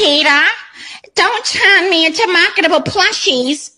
Peter. Don't turn me into marketable plushies.